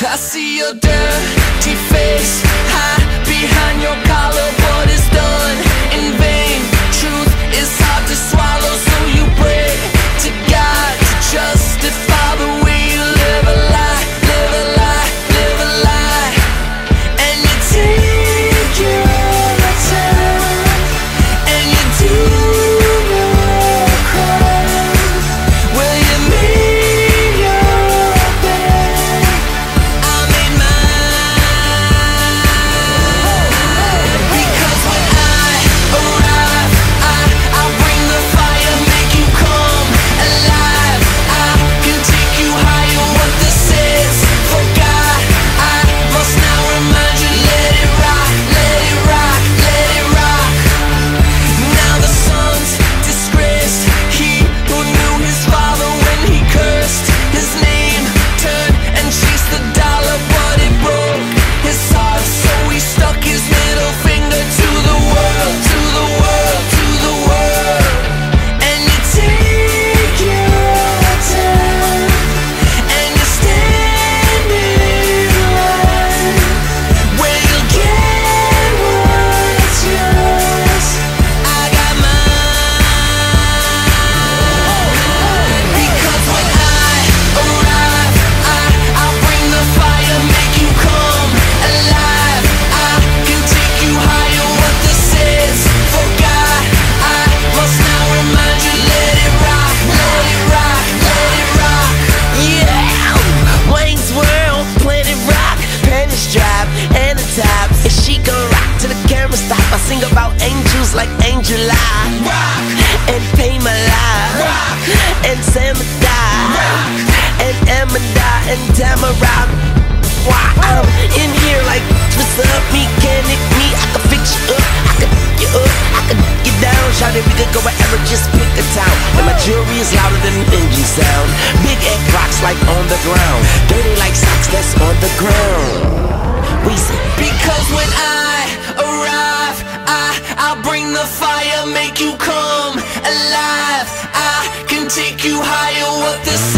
I see your dirty face high behind your collar. July. Rock. And pay my life. Rock. And Sam'll die. Rock. And Emma Amanda and Tamara. Why I'm in here like twist up, mechanic me I can fix you up, I can you up. I can get down, shout it, we could go wherever Just pick a town. And my jewelry is louder than an engine sound. Big egg rocks like on the ground. Dirty like socks that's on the ground. We say Because when I fire, make you come alive. I can take you higher, what the